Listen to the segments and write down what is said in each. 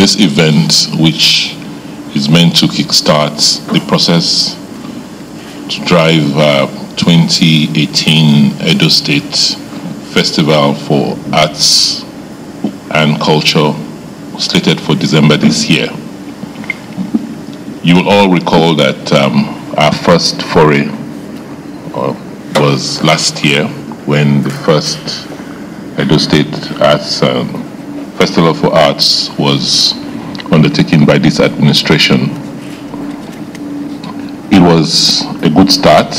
this event, which is meant to kickstart the process to drive uh, 2018 Edo State Festival for Arts and Culture slated for December this year. You will all recall that um, our first foray uh, was last year when the first Edo State Arts um, Festival for Arts was undertaken by this administration. It was a good start,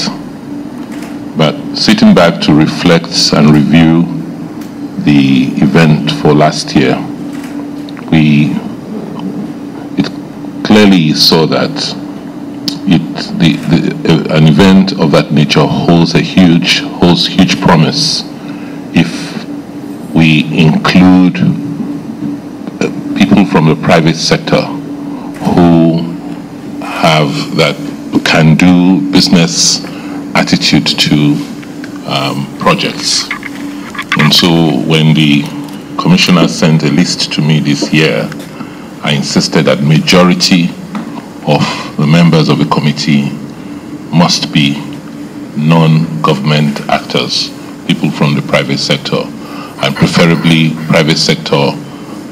but sitting back to reflect and review the event for last year, we it clearly saw that it, the, the, an event of that nature holds a huge holds huge promise if we include people from the private sector who have that can do business attitude to um, projects. And so when the commissioner sent a list to me this year, I insisted that majority of the members of the committee must be non-government actors, people from the private sector, and preferably private sector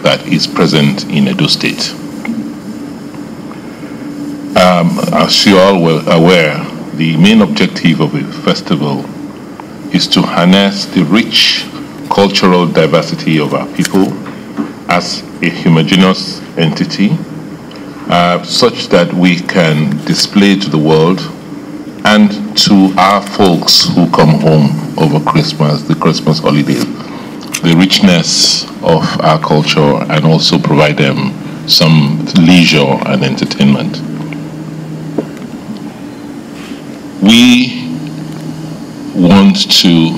that is present in Edo State. Um, as you all were aware, the main objective of the festival is to harness the rich cultural diversity of our people as a homogeneous entity, uh, such that we can display to the world and to our folks who come home over Christmas, the Christmas holiday, the richness of our culture and also provide them some leisure and entertainment. We want to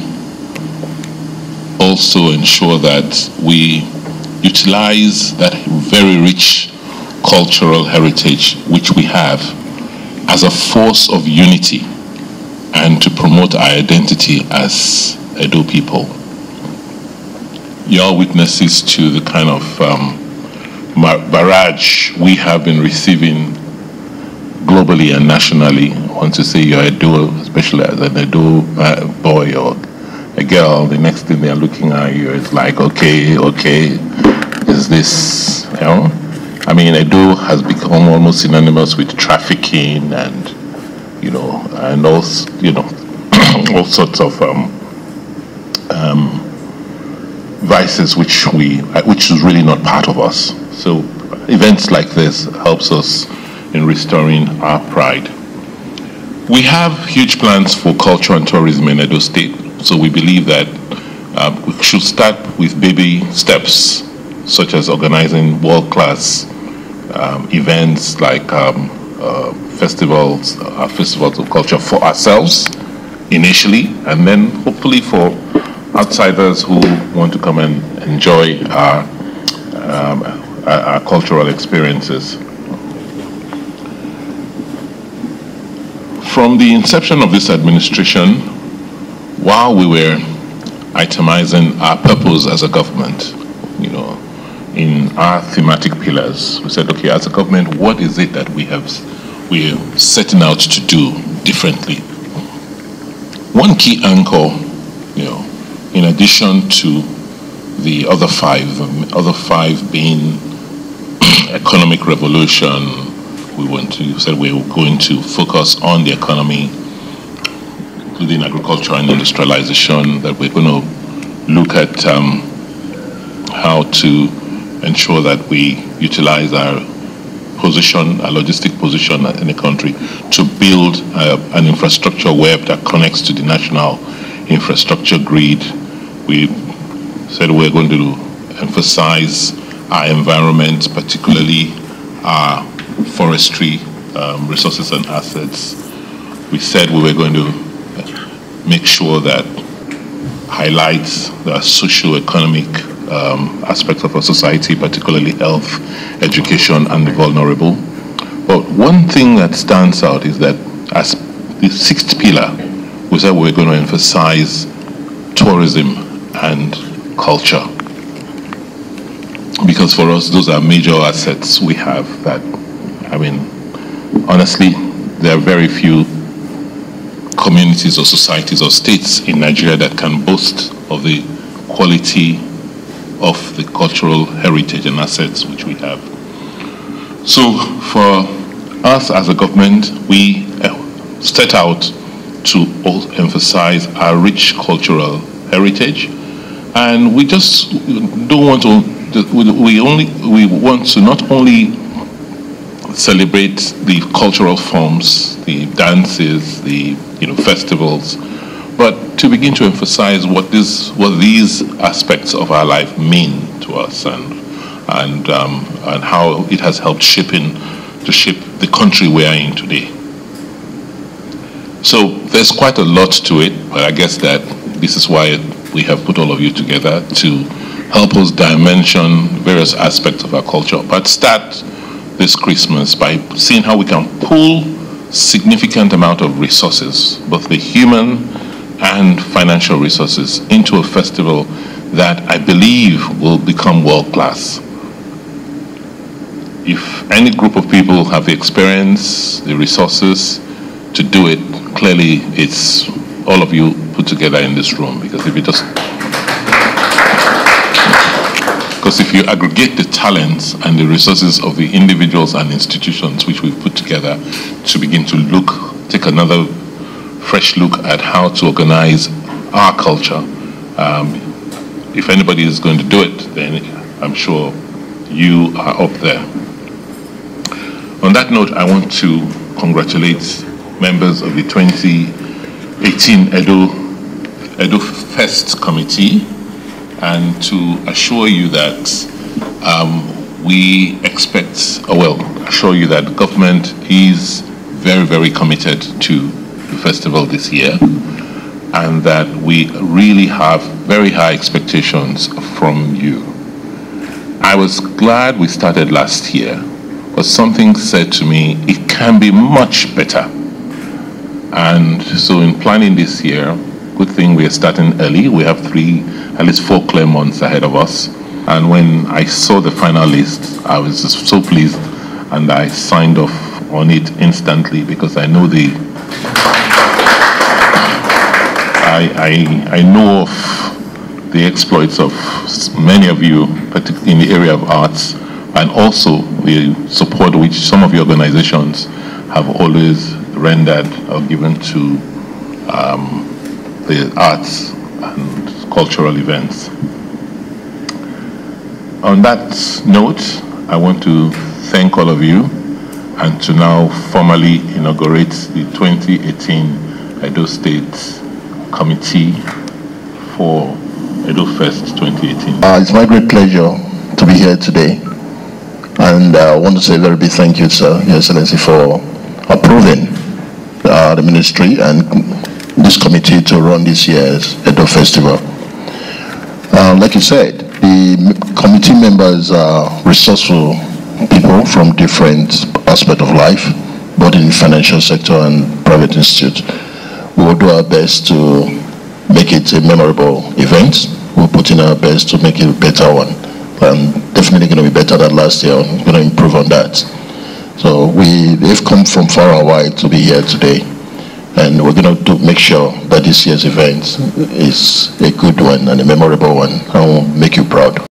also ensure that we utilize that very rich cultural heritage which we have as a force of unity and to promote our identity as Edo people you're witnesses to the kind of um, barrage we have been receiving globally and nationally. I want to say you're a duo, especially as an Edo uh, boy or a girl, the next thing they're looking at you is like, okay, okay, is this, you know? I mean, Edo has become almost synonymous with trafficking and, you know, and also, you know, all sorts of um, um, vices which we which is really not part of us. So events like this helps us in restoring our pride. We have huge plans for culture and tourism in Edo State, so we believe that uh, we should start with baby steps, such as organizing world-class um, events like um, uh, festivals, uh, festivals of culture for ourselves initially, and then hopefully for outsiders who want to come and enjoy our, um, our, cultural experiences. From the inception of this administration, while we were itemizing our purpose as a government, you know, in our thematic pillars, we said, okay, as a government, what is it that we have, we're setting out to do differently? One key anchor, you know, in addition to the other five, the other five being economic revolution, we want to, said we were going to focus on the economy, including agriculture and industrialization, that we're going to look at um, how to ensure that we utilize our position, our logistic position in the country to build uh, an infrastructure web that connects to the national infrastructure grid we said we're going to emphasize our environment, particularly our forestry um, resources and assets. We said we were going to make sure that highlights the socio-economic um, aspects of our society, particularly health, education, and the vulnerable. But one thing that stands out is that as the sixth pillar, we said we we're going to emphasize tourism and culture. because for us, those are major assets we have that, I mean, honestly, there are very few communities or societies or states in Nigeria that can boast of the quality of the cultural heritage and assets which we have. So for us as a government, we uh, set out to emphasize our rich cultural heritage and we just don't want to we only we want to not only celebrate the cultural forms the dances the you know festivals but to begin to emphasize what this what these aspects of our life mean to us and and um, and how it has helped shaping to shape the country we are in today. So there's quite a lot to it but i guess that this is why we have put all of you together to help us dimension various aspects of our culture. But start this Christmas by seeing how we can pull significant amount of resources, both the human and financial resources, into a festival that I believe will become world class. If any group of people have the experience, the resources to do it, clearly it's all of you put together in this room because if you just because if you aggregate the talents and the resources of the individuals and institutions which we've put together to begin to look, take another fresh look at how to organize our culture, um, if anybody is going to do it, then I'm sure you are up there. On that note, I want to congratulate members of the 2018 Edo Edo Fest Committee and to assure you that um, we expect, or well, assure you that the government is very, very committed to the festival this year and that we really have very high expectations from you. I was glad we started last year, but something said to me, it can be much better. And so in planning this year, good thing we are starting early. We have three, at least four clear months ahead of us. And when I saw the final list, I was just so pleased and I signed off on it instantly because I know the I, I, I know of the exploits of many of you, particularly in the area of arts, and also the support which some of your organizations have always rendered or given to um, the arts and cultural events. On that note, I want to thank all of you and to now formally inaugurate the 2018 Edo State Committee for Edo Fest 2018. Uh, it's my great pleasure to be here today. And uh, I want to say a very big thank you, sir, Your Excellency, for approving the ministry and this committee to run this year's Edo Festival. Uh, like you said, the committee members are resourceful people from different aspects of life, both in the financial sector and private institute. We will do our best to make it a memorable event. We'll put in our best to make it a better one. And definitely going to be better than last year. We're going to improve on that. So we, they've come from far and wide to be here today and we're going to make sure that this year's event is a good one and a memorable one and will make you proud.